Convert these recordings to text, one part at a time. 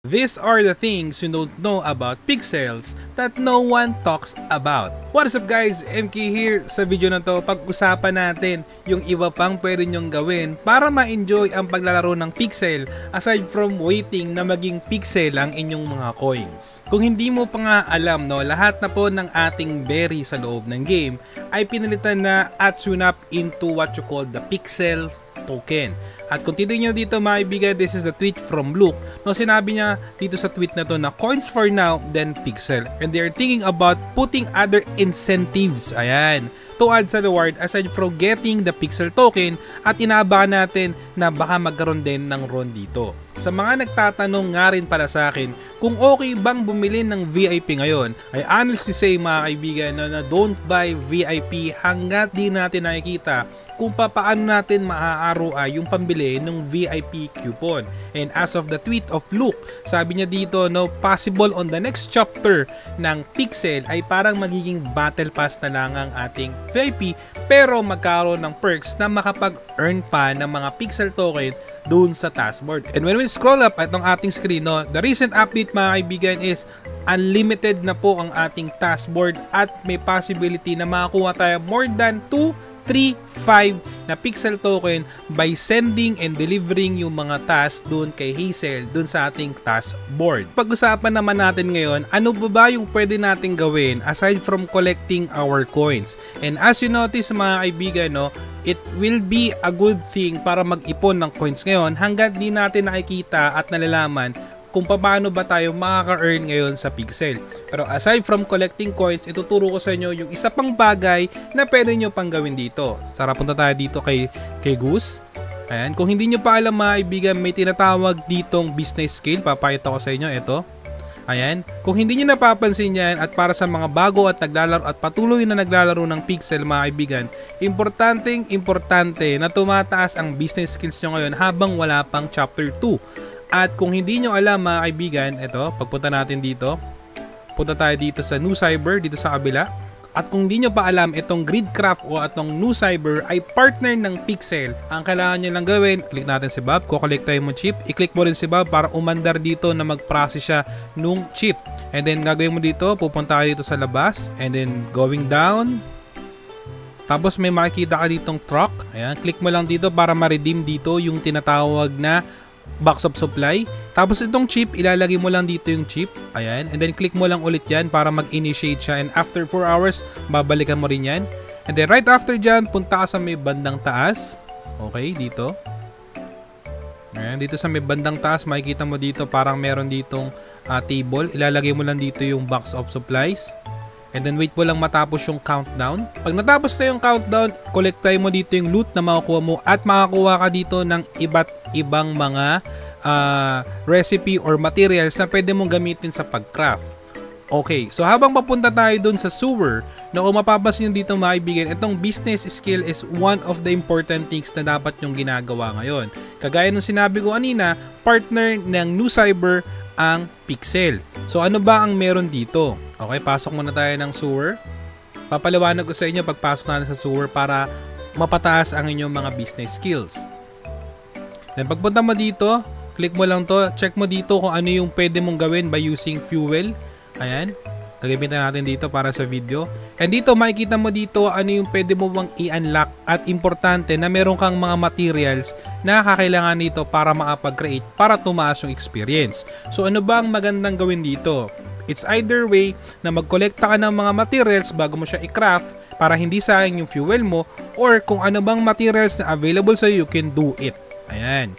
These are the things you don't know about pixels that no one talks about. What is up guys? MK here. Sa video na to, pag-usapan natin yung iba pang pwede nyong gawin para ma-enjoy ang paglalaro ng pixel aside from waiting na maging pixel ang inyong mga coins. Kung hindi mo pa nga alam, no, lahat na po ng ating berry sa loob ng game ay pinalitan na at swinap into what you call the pixel token. At kung titignan nyo dito mga kaibigan, this is the tweet from Luke. No, sinabi niya dito sa tweet na to na coins for now, then pixel. And they are thinking about putting other incentives. Ayan to add sa reward aside from getting the pixel token at inaabangan natin na baka magkaroon din ng RON dito. Sa mga nagtatanong nga rin para sa akin kung okay bang bumili ng VIP ngayon, I honestly say mga kaibigan na, na don't buy VIP hanggat di natin nakikita kung paano natin maaaraw yung pambili ng VIP coupon. And as of the tweet of Luke, sabi niya dito, no, possible on the next chapter ng Pixel ay parang magiging battle pass na lang ang ating VIP pero magkaroon ng perks na makapag-earn pa ng mga Pixel token doon sa taskboard. And when we scroll up itong ating screen, no, the recent update mga kaibigan is unlimited na po ang ating taskboard at may possibility na makakuha tayo more than 2 3.5 na pixel token by sending and delivering yung mga task doon kay Hazel doon sa ating task board. Pag-usapan naman natin ngayon, ano ba ba yung pwede natin gawin aside from collecting our coins? And as you notice mga kaibigan, no, it will be a good thing para mag-ipon ng coins ngayon hanggat di natin nakikita at nalalaman kung paano ba tayo makaka-earn ngayon sa Pixel. Pero aside from collecting coins, ituturo ko sa inyo yung isa pang bagay na pwede nyo pang gawin dito. Tara punta tayo dito kay, kay Goose. Ayan, kung hindi nyo pa alam mga kaibigan, may tinatawag ditong business scale. Papakita ko sa inyo, ito. Ayan, kung hindi nyo napapansin yan at para sa mga bago at naglalaro at patuloy na naglalaro ng Pixel mga kaibigan, importanteng importante na tumataas ang business skills nyo ngayon habang wala pang chapter 2. At kung hindi nyo alam mga kaibigan, ito, pagpunta natin dito, punta tayo dito sa New Cyber, dito sa kabila. At kung hindi nyo pa alam, itong Gridcraft o itong New Cyber ay partner ng Pixel. Ang kailangan nyo lang gawin, click natin si Bob, kukolect tayo mo chip, i-click mo rin si Bob para umandar dito na mag-process siya nung chip. And then gagawin mo dito, pupunta ka dito sa labas, and then going down, tapos may makikita ka ditong truck. Ayan, click mo lang dito para ma-redeem dito yung tinatawag na box of supply. Tapos itong chip, ilalagay mo lang dito yung chip. Ayan. And then click mo lang ulit yan para mag-initiate siya. And after 4 hours, babalikan mo rin yan. And then right after dyan, punta ka sa may bandang taas. Okay, dito. Ayan, dito sa may bandang taas, makikita mo dito parang meron ditong uh, table. Ilalagay mo lang dito yung box of supplies. And then wait mo lang matapos yung countdown. Pag natapos na yung countdown, collect mo dito yung loot na makukuha mo at makakuha ka dito ng iba't ibang mga uh, recipe or materials na pwede mong gamitin sa pagcraft. Okay, so habang papunta tayo dun sa sewer, na kung mapapansin nyo dito mga itong business skill is one of the important things na dapat yung ginagawa ngayon. Kagaya ng sinabi ko kanina, partner ng New Cyber ang Pixel. So ano ba ang meron dito? Okay, pasok muna tayo ng sewer. Papaliwanag ko sa inyo pagpasok natin sa sewer para mapataas ang inyong mga business skills. Then pagpunta mo dito, click mo lang to, check mo dito kung ano yung pwede mong gawin by using fuel. Ayan, gagamitan natin dito para sa video. And dito makikita mo dito ano yung pwede mo bang i-unlock at importante na meron kang mga materials na kakailangan nito para makapag-create para tumaas yung experience. So ano ba ang magandang gawin dito? It's either way na magkolekta ka ng mga materials bago mo siya i-craft para hindi sayang yung fuel mo or kung ano bang materials na available sa you, can do it. Ayan.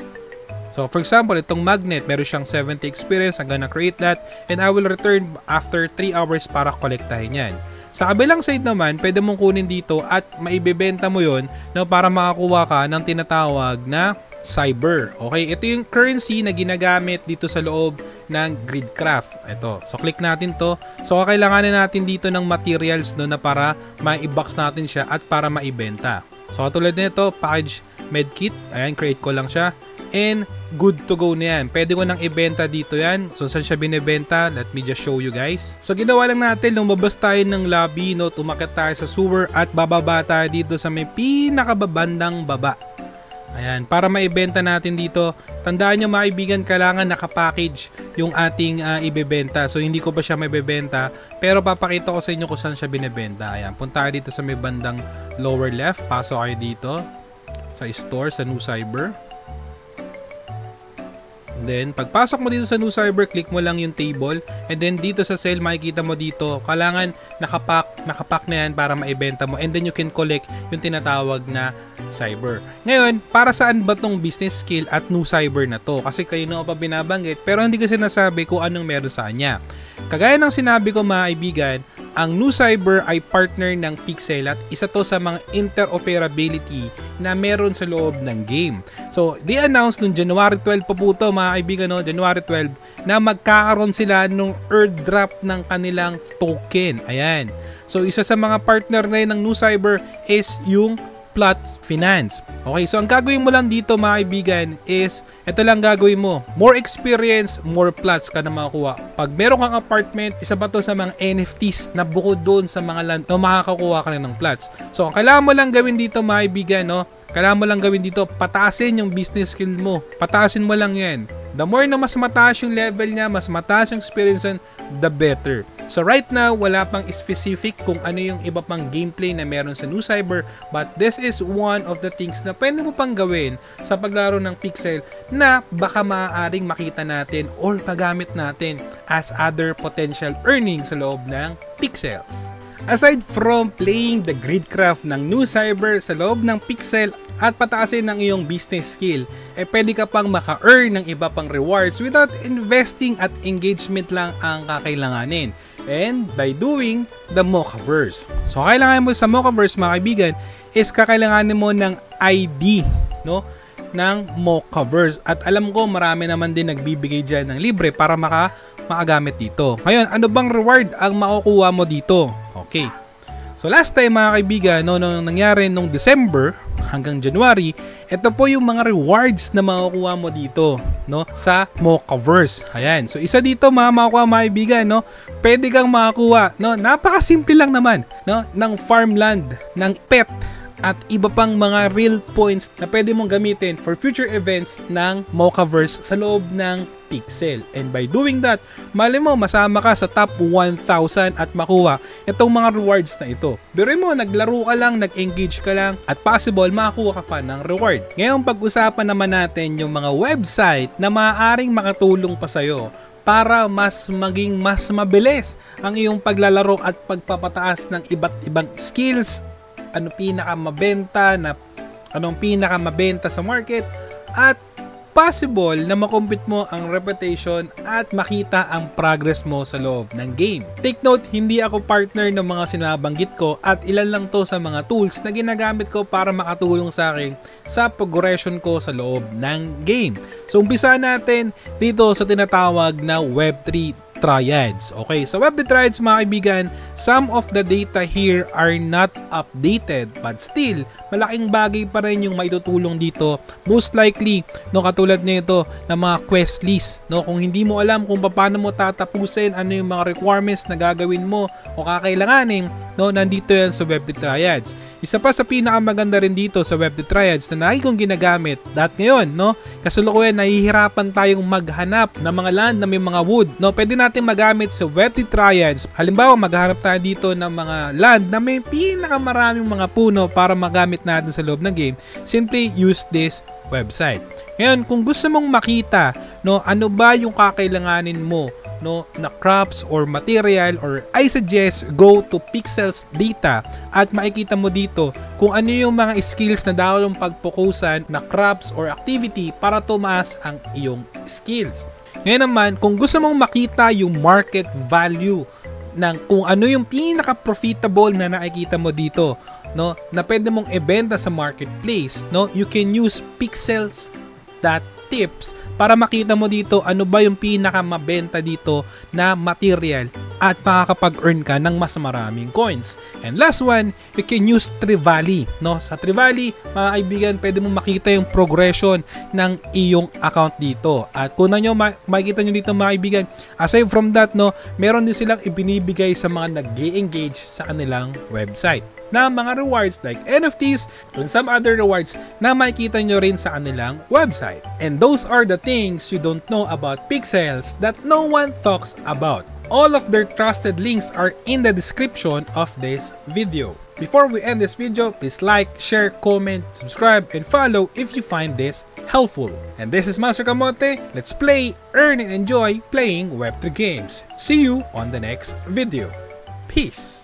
So for example, itong magnet, meron siyang 70 experience. I'm gonna create that and I will return after 3 hours para kolektahin yan. Sa kabilang side naman, pwede mong kunin dito at maibebenta mo yon no, para makakuha ka ng tinatawag na cyber. Okay, ito yung currency na ginagamit dito sa loob ng Gridcraft. Ito. So click natin to. So kakailanganin natin dito ng materials no na para ma-box natin siya at para maibenta. So katulad nito, package medkit. Ayan, create ko lang siya. And good to go na yan. Pwede ko nang ibenta dito yan. So saan siya binibenta? Let me just show you guys. So ginawa lang natin, lumabas tayo ng lobby, no, tumakit tayo sa sewer at bababa tayo dito sa may pinakababandang baba. Ayan, para maibenta natin dito, tandaan nyo mga kaibigan, kailangan nakapackage yung ating uh, ibebenta. So hindi ko pa siya maibebenta, pero papakita ko sa inyo kung saan siya binebenta. Ayan, punta dito sa may bandang lower left, pasok kayo dito sa store, sa New Cyber. Then, pagpasok mo dito sa new cyber, click mo lang yung table. And then, dito sa cell, makikita mo dito, kailangan nakapack, nakapack na yan para maibenta mo. And then, you can collect yung tinatawag na cyber. Ngayon, para saan ba tong business skill at new cyber na to? Kasi kayo na pa binabanggit, pero hindi ko sinasabi kung anong meron sa kanya. Kagaya ng sinabi ko mga kaibigan, ang New Cyber ay partner ng Pixel at isa to sa mga interoperability na meron sa loob ng game. So, they announced noong January 12 pa po to mga kaibigan, no? January 12, na magkakaroon sila nung airdrop ng kanilang token. Ayan. So, isa sa mga partner na ng New Cyber is yung Plots Finance. Okay, so ang gagawin mo lang dito mga kaibigan is, ito lang gagawin mo. More experience, more plots ka na makakuha. Pag meron kang apartment, isa pa to sa mga NFTs na bukod doon sa mga land na makakakuha ka ng plots. So, ang kailangan mo lang gawin dito mga kaibigan, no? Kailangan mo lang gawin dito, pataasin yung business skill mo. Pataasin mo lang yan. The more na mas mataas yung level niya, mas mataas yung experience the better. So right now, wala pang specific kung ano yung iba pang gameplay na meron sa New Cyber, but this is one of the things na pwede mo pang gawin sa paglaro ng Pixel na baka maaaring makita natin or pagamit natin as other potential earnings sa loob ng Pixels. Aside from playing the gridcraft ng New Cyber sa loob ng Pixel at pataasin ng iyong business skill, eh pwede ka pang maka-earn ng iba pang rewards without investing at engagement lang ang kakailanganin. And by doing the Mochaverse. So kailangan mo sa Mochaverse mga kaibigan is kakailanganin mo ng ID, no? ng Mochaverse. At alam ko marami naman din nagbibigay dyan ng libre para maka makagamit dito. Ngayon, ano bang reward ang makukuha mo dito? Okay. So last time mga kaibigan, no, nung nangyari nung December hanggang January, ito po yung mga rewards na makukuha mo dito no, sa Mochaverse. Ayan. So isa dito mga makukuha mga kaibigan, no, pwede kang makakuha. No, napakasimple lang naman no, ng farmland, ng pet at iba pang mga real points na pwede mong gamitin for future events ng Mochaverse sa loob ng Pixel. And by doing that, mali mo masama ka sa top 1,000 at makuha itong mga rewards na ito. Pero mo, naglaro ka lang, nag-engage ka lang, at possible makakuha ka pa ng reward. Ngayon pag-usapan naman natin yung mga website na maaaring makatulong pa sa'yo para mas maging mas mabilis ang iyong paglalaro at pagpapataas ng iba't ibang skills ano pinaka mabenta na anong pinaka mabenta sa market at possible na makompete mo ang reputation at makita ang progress mo sa loob ng game. Take note, hindi ako partner ng mga sinabanggit ko at ilan lang to sa mga tools na ginagamit ko para makatulong sa akin sa progression ko sa loob ng game. So umpisa natin dito sa tinatawag na Web3 triads. Okay, so web triads mga kaibigan, some of the data here are not updated but still, malaking bagay pa rin yung maitutulong dito. Most likely, no, katulad nito ng mga quest list. No, kung hindi mo alam kung paano mo tatapusin, ano yung mga requirements na gagawin mo o kakailanganin, no, nandito yan sa web triads. Isa pa sa pinakamaganda rin dito sa web triads na lagi kong ginagamit dahil ngayon, no, kasalukuyan nahihirapan tayong maghanap ng mga land na may mga wood. No, pwede natin magamit sa web triads. Halimbawa, maghanap tayo dito ng mga land na may pinakamaraming mga puno para magamit natin sa loob ng game. Simply use this website. Ngayon, kung gusto mong makita no, ano ba yung kakailanganin mo no na crops or material or I suggest go to pixels data at makikita mo dito kung ano yung mga skills na daw yung pagpokusan na crops or activity para tumaas ang iyong skills. Ngayon naman, kung gusto mong makita yung market value ng kung ano yung pinaka-profitable na nakikita mo dito, no, na pwede mong ibenta sa marketplace, no, you can use pixels.tips para makita mo dito ano ba yung pinakamabenta dito na material at makakapag-earn ka ng mas maraming coins. And last one, you can use Trivali. No? Sa Trivali, mga pwede mo makita yung progression ng iyong account dito. At kung nyo, makikita nyo dito mga aside from that, no, meron din silang ibinibigay sa mga nag engage sa kanilang website. Na mga rewards like NFTs and some other rewards na makikita nyo rin sa kanilang website. And those are the things you don't know about Pixels that no one talks about. All of their trusted links are in the description of this video. Before we end this video, please like, share, comment, subscribe, and follow if you find this helpful. And this is Master Kamote. Let's play, earn, and enjoy playing Web3 games. See you on the next video. Peace!